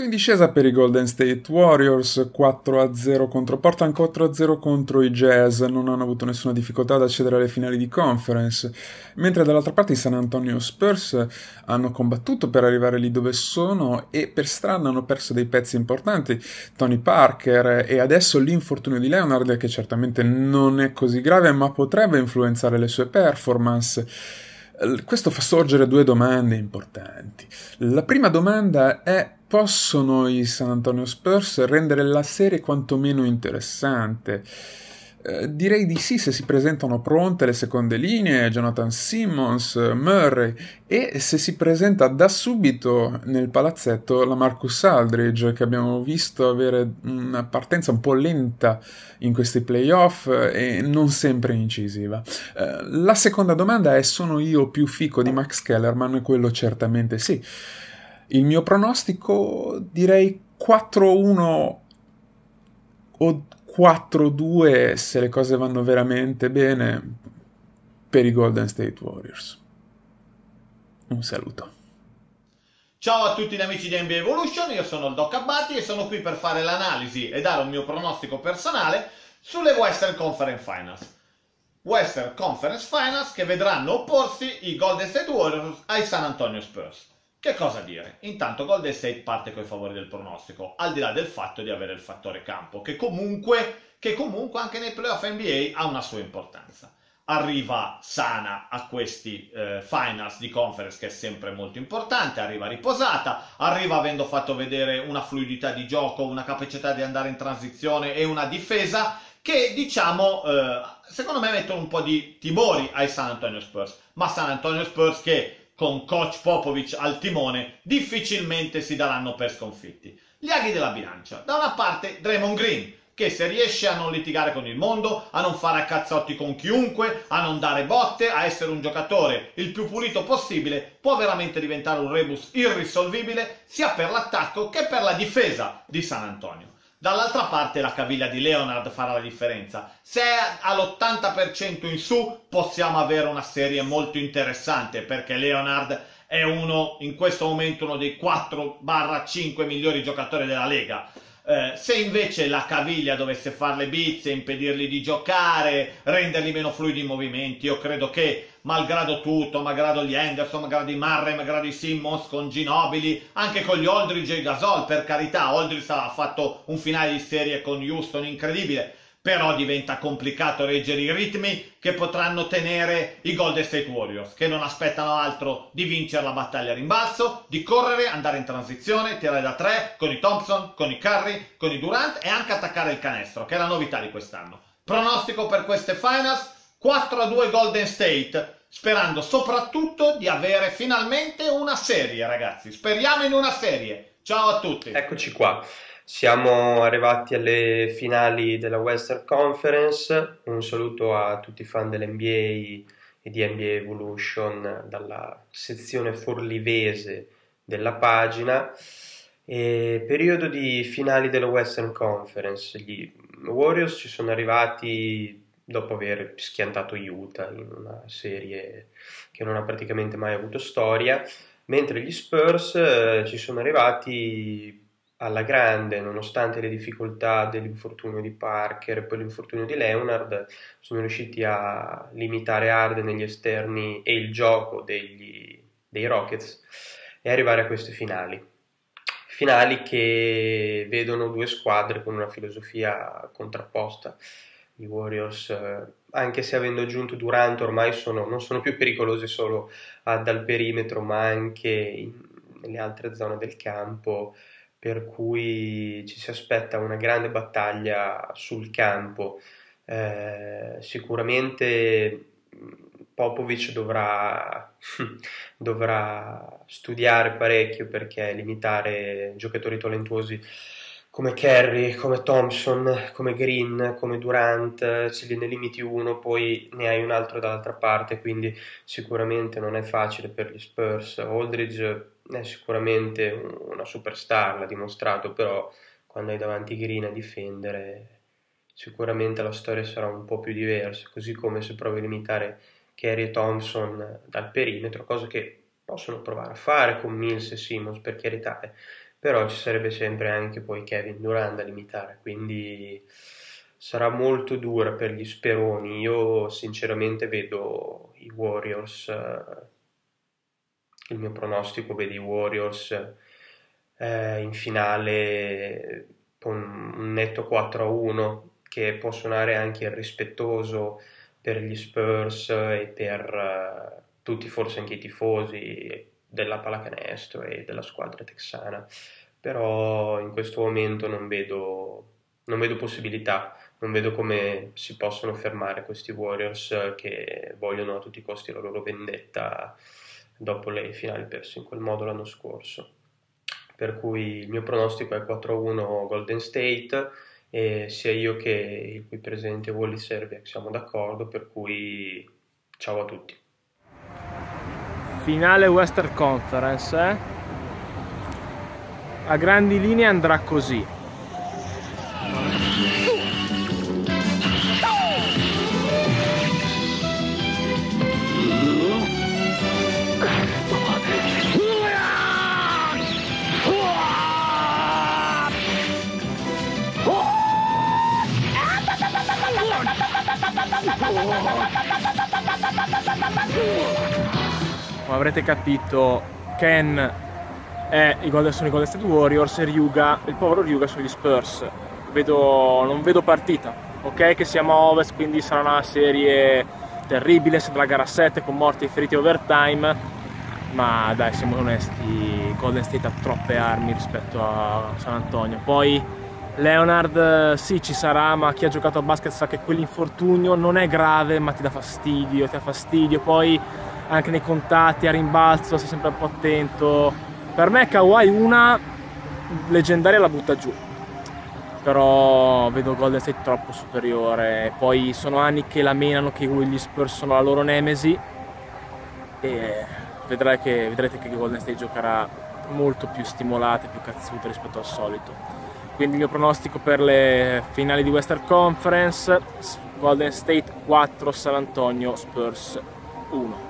Tutto in discesa per i Golden State Warriors, 4-0 contro Portland, 4-0 contro i Jazz, non hanno avuto nessuna difficoltà ad accedere alle finali di conference, mentre dall'altra parte i San Antonio Spurs hanno combattuto per arrivare lì dove sono e per strada hanno perso dei pezzi importanti, Tony Parker e adesso l'infortunio di Leonard che certamente non è così grave ma potrebbe influenzare le sue performance. Questo fa sorgere due domande importanti. La prima domanda è possono i San Antonio Spurs rendere la serie quantomeno interessante? Eh, direi di sì se si presentano pronte le seconde linee, Jonathan Simmons, Murray e se si presenta da subito nel palazzetto la Marcus Aldridge che abbiamo visto avere una partenza un po' lenta in questi playoff e non sempre incisiva. Eh, la seconda domanda è sono io più fico di Max Kellerman? Quello certamente sì. Il mio pronostico direi 4-1 o 4-2 se le cose vanno veramente bene per i Golden State Warriors. Un saluto. Ciao a tutti gli amici di NBA Evolution, io sono il Doc Abbati e sono qui per fare l'analisi e dare un mio pronostico personale sulle Western Conference Finals. Western Conference Finals che vedranno opporsi i Golden State Warriors ai San Antonio Spurs. Che cosa dire? Intanto Golden State parte con i favori del pronostico, al di là del fatto di avere il fattore campo, che comunque, che comunque anche nei playoff NBA ha una sua importanza. Arriva sana a questi eh, finals di conference che è sempre molto importante, arriva riposata, arriva avendo fatto vedere una fluidità di gioco, una capacità di andare in transizione e una difesa che diciamo eh, secondo me mettono un po' di timori ai San Antonio Spurs, ma San Antonio Spurs che con coach Popovic al timone difficilmente si daranno per sconfitti. Gli aghi della bilancia. Da una parte Draymond Green, che se riesce a non litigare con il mondo, a non fare a cazzotti con chiunque, a non dare botte, a essere un giocatore il più pulito possibile, può veramente diventare un rebus irrisolvibile sia per l'attacco che per la difesa di San Antonio. Dall'altra parte la caviglia di Leonard farà la differenza. Se è all'80% in su possiamo avere una serie molto interessante perché Leonard è uno, in questo momento, uno dei 4-5 migliori giocatori della Lega. Eh, se invece la caviglia dovesse fare le bizze, impedirgli di giocare, renderli meno fluidi in movimenti, io credo che malgrado tutto, malgrado gli Anderson, malgrado i Marre, malgrado i Simmons, con Ginobili, anche con gli Aldridge e i Gasol, per carità, Aldridge ha fatto un finale di serie con Houston incredibile, però diventa complicato reggere i ritmi che potranno tenere i Golden State Warriors, che non aspettano altro di vincere la battaglia a rimbalzo, di correre, andare in transizione, tirare da tre con i Thompson, con i Curry, con i Durant e anche attaccare il canestro, che è la novità di quest'anno. Pronostico per queste finals 4 a 2 Golden State, sperando soprattutto di avere finalmente una serie, ragazzi. Speriamo in una serie. Ciao a tutti. Eccoci qua. Siamo arrivati alle finali della Western Conference. Un saluto a tutti i fan dell'NBA e di NBA Evolution dalla sezione forlivese della pagina. E periodo di finali della Western Conference. Gli Warriors ci sono arrivati dopo aver schiantato Utah in una serie che non ha praticamente mai avuto storia, mentre gli Spurs eh, ci sono arrivati alla grande, nonostante le difficoltà dell'infortunio di Parker e poi l'infortunio di Leonard, sono riusciti a limitare Arden negli esterni e il gioco degli, dei Rockets e arrivare a queste finali. Finali che vedono due squadre con una filosofia contrapposta i Warriors, eh, anche se avendo aggiunto Durant, ormai sono, non sono più pericolose solo dal perimetro, ma anche in, nelle altre zone del campo, per cui ci si aspetta una grande battaglia sul campo. Eh, sicuramente Popovic dovrà, dovrà studiare parecchio perché limitare giocatori talentuosi come Kerry, come Thompson, come Green, come Durant, se ne limiti uno poi ne hai un altro dall'altra parte, quindi sicuramente non è facile per gli Spurs. Aldridge è sicuramente una superstar, l'ha dimostrato, però quando hai davanti Green a difendere sicuramente la storia sarà un po' più diversa, così come se provi a limitare Kerry e Thompson dal perimetro, cosa che possono provare a fare con Mills e Simmons per carità, eh però ci sarebbe sempre anche poi Kevin Durant da limitare, quindi sarà molto dura per gli speroni. Io sinceramente vedo i Warriors, eh, il mio pronostico vede i Warriors eh, in finale con un netto 4-1 che può suonare anche irrispettoso per gli Spurs e per uh, tutti, forse anche i tifosi della pallacanestro e della squadra texana, però in questo momento non vedo, non vedo possibilità, non vedo come si possono fermare questi Warriors che vogliono a tutti i costi la loro vendetta dopo le finali perse in quel modo l'anno scorso. Per cui il mio pronostico è 4-1 Golden State e sia io che il qui presente Wally Serbiak siamo d'accordo, per cui ciao a tutti. Finale Western Conference, eh? a grandi linee andrà così. Come avrete capito, Ken è i Golden, sono i Golden State Warriors e Ryuga, il povero Ryuga sono gli Spurs. Vedo, non vedo partita, ok? Che siamo a Ovest, quindi sarà una serie terribile, sarà la gara 7 con morti e feriti overtime, ma dai, siamo onesti, Golden State ha troppe armi rispetto a San Antonio. Poi Leonard sì ci sarà, ma chi ha giocato a basket sa che quell'infortunio non è grave, ma ti dà fastidio, ti dà fastidio. Poi anche nei contatti a rimbalzo sei sempre un po' attento. Per me Kawhi una leggendaria la butta giù. Però vedo Golden State troppo superiore. Poi sono anni che la menano che gli Spurs sono la loro nemesi. E che, vedrete che Golden State giocherà molto più stimolata più cazzuta rispetto al solito. Quindi il mio pronostico per le finali di Western Conference, Golden State 4, San Antonio Spurs 1.